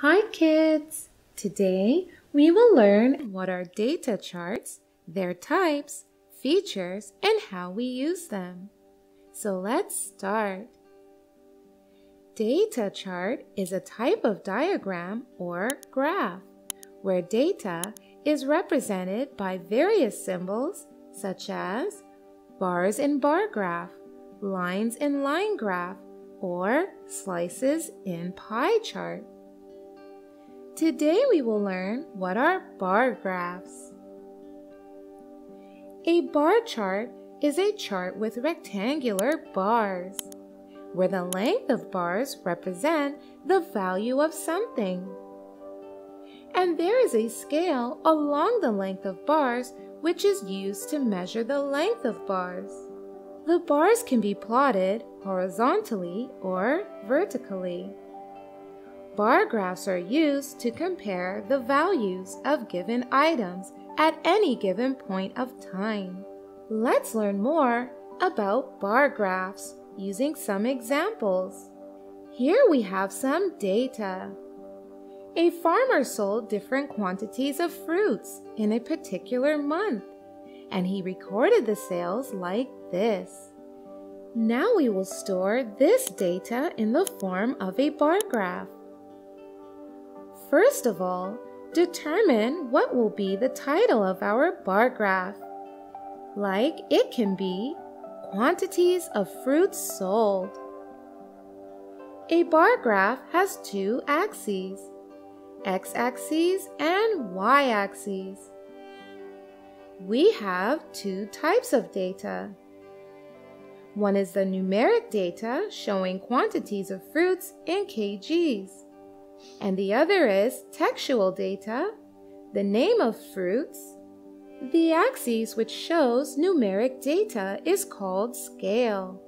Hi kids! Today we will learn what are data charts, their types, features, and how we use them. So let's start. Data chart is a type of diagram or graph where data is represented by various symbols such as bars in bar graph, lines in line graph, or slices in pie chart. Today we will learn what are bar graphs. A bar chart is a chart with rectangular bars, where the length of bars represent the value of something. And there is a scale along the length of bars which is used to measure the length of bars. The bars can be plotted horizontally or vertically. Bar graphs are used to compare the values of given items at any given point of time. Let's learn more about bar graphs using some examples. Here we have some data. A farmer sold different quantities of fruits in a particular month, and he recorded the sales like this. Now we will store this data in the form of a bar graph. First of all, determine what will be the title of our bar graph. Like it can be Quantities of Fruits Sold. A bar graph has two axes, x-axis and y-axis. We have two types of data. One is the numeric data showing quantities of fruits in kgs and the other is textual data, the name of fruits. The axis which shows numeric data is called scale.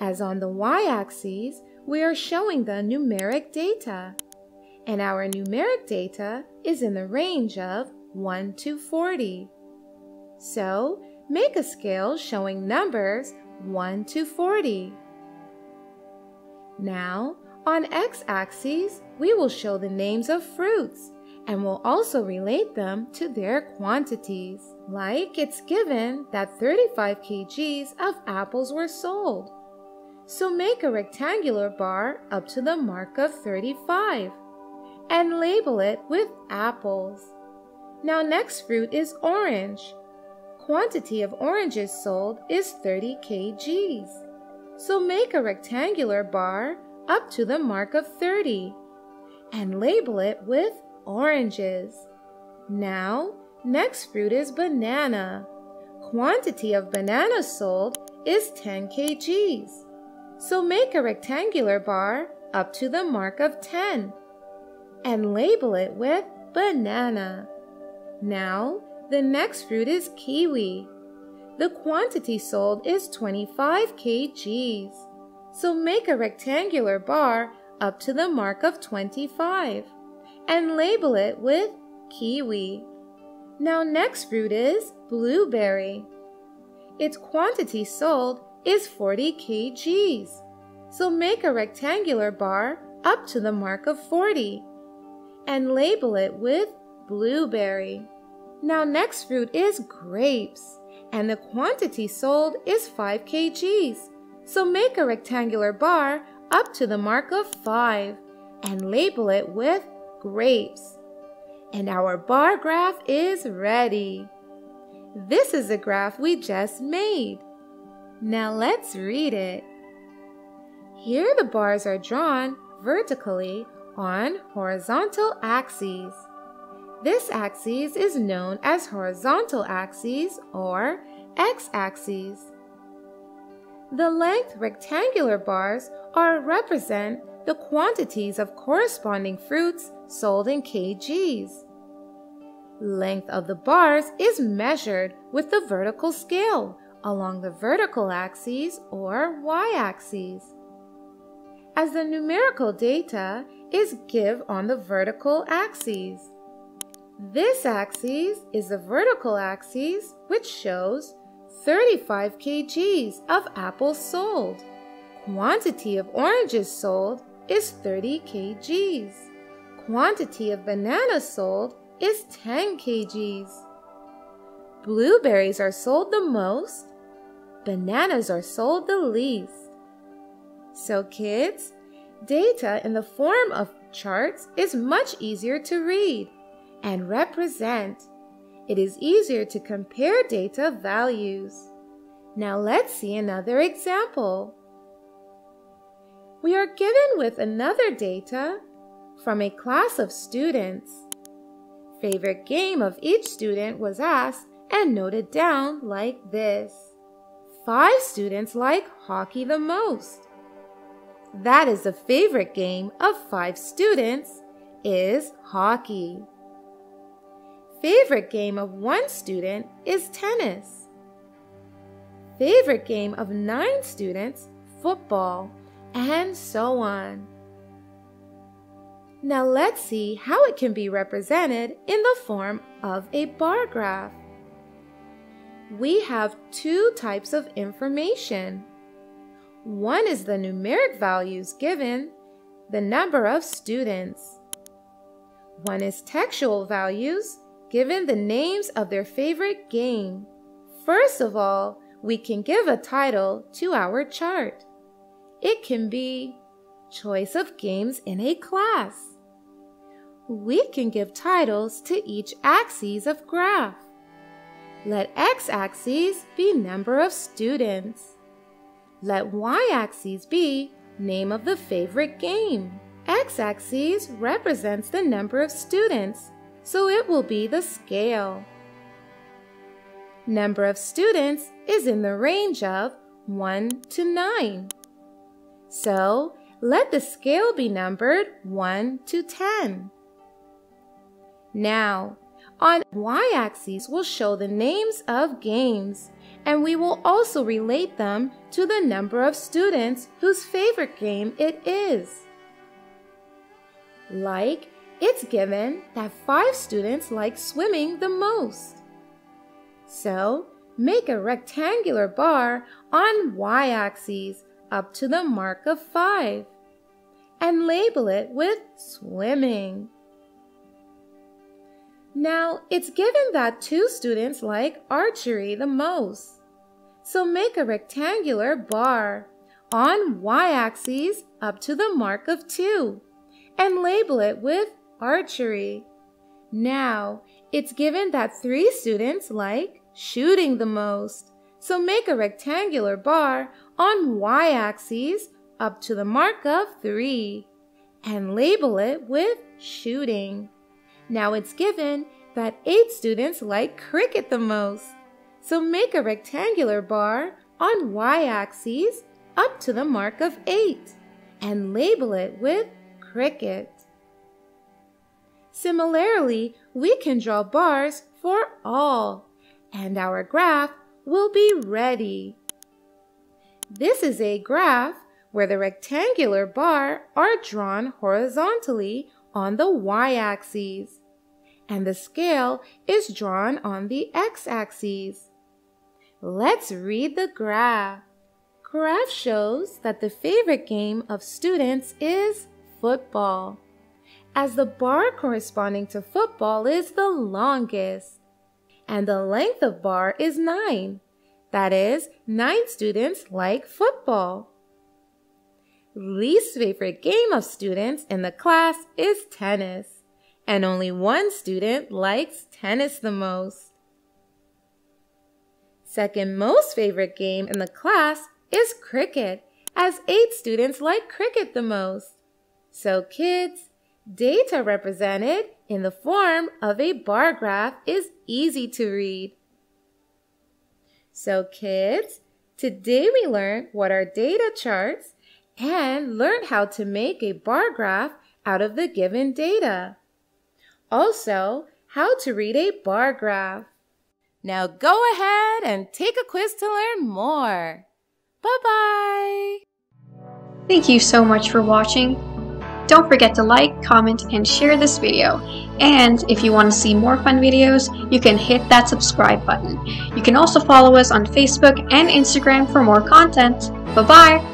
As on the y-axis, we are showing the numeric data, and our numeric data is in the range of 1 to 40. So, make a scale showing numbers 1 to 40. Now, on x-axis, we will show the names of fruits and will also relate them to their quantities. Like it's given that 35 kgs of apples were sold. So make a rectangular bar up to the mark of 35 and label it with apples. Now next fruit is orange. Quantity of oranges sold is 30 kgs. So make a rectangular bar up to the mark of 30 and label it with oranges. Now, next fruit is banana. Quantity of bananas sold is 10 kgs. So make a rectangular bar up to the mark of 10 and label it with banana. Now, the next fruit is kiwi. The quantity sold is 25 kgs. So make a rectangular bar up to the mark of 25 and label it with kiwi. Now next fruit is blueberry. Its quantity sold is 40 kgs. So make a rectangular bar up to the mark of 40 and label it with blueberry. Now next fruit is grapes and the quantity sold is 5 kgs. So make a rectangular bar up to the mark of 5 and label it with grapes. And our bar graph is ready. This is the graph we just made. Now let's read it. Here the bars are drawn vertically on horizontal axes. This axis is known as horizontal axis or x-axis. The length rectangular bars are represent the quantities of corresponding fruits sold in kgs. Length of the bars is measured with the vertical scale along the vertical axis or y-axis. As the numerical data is give on the vertical axis. This axis is the vertical axis which shows 35 kgs of apples sold. Quantity of oranges sold is 30 kgs. Quantity of bananas sold is 10 kgs. Blueberries are sold the most. Bananas are sold the least. So kids, data in the form of charts is much easier to read and represent. It is easier to compare data values. Now let's see another example. We are given with another data from a class of students. Favorite game of each student was asked and noted down like this. Five students like hockey the most. That is the favorite game of five students is hockey. Favorite game of one student is tennis favorite game of nine students, football, and so on. Now let's see how it can be represented in the form of a bar graph. We have two types of information. One is the numeric values given, the number of students. One is textual values, given the names of their favorite game. First of all, we can give a title to our chart. It can be Choice of Games in a Class. We can give titles to each axis of graph. Let x-axis be number of students. Let y-axis be name of the favorite game. X-axis represents the number of students, so it will be the scale. Number of students is in the range of 1 to 9. So, let the scale be numbered 1 to 10. Now, on y-axis we'll show the names of games and we will also relate them to the number of students whose favorite game it is. Like, it's given that 5 students like swimming the most. So make a rectangular bar on y-axis up to the mark of 5 and label it with swimming. Now, it's given that two students like archery the most. So make a rectangular bar on y-axis up to the mark of 2 and label it with archery. Now, it's given that three students like shooting the most. So make a rectangular bar on y-axis up to the mark of 3 and label it with shooting. Now it's given that 8 students like cricket the most. So make a rectangular bar on y-axis up to the mark of 8 and label it with cricket. Similarly, we can draw bars for all and our graph will be ready. This is a graph where the rectangular bar are drawn horizontally on the y-axis and the scale is drawn on the x-axis. Let's read the graph. Graph shows that the favorite game of students is football, as the bar corresponding to football is the longest and the length of bar is 9. That is, 9 students like football. Least favorite game of students in the class is tennis, and only one student likes tennis the most. Second most favorite game in the class is cricket, as 8 students like cricket the most. So kids, Data represented in the form of a bar graph is easy to read. So kids, today we learned what are data charts and learned how to make a bar graph out of the given data. Also, how to read a bar graph. Now go ahead and take a quiz to learn more. Bye-bye! Thank you so much for watching. Don't forget to like, comment, and share this video. And if you want to see more fun videos, you can hit that subscribe button. You can also follow us on Facebook and Instagram for more content. Bye-bye!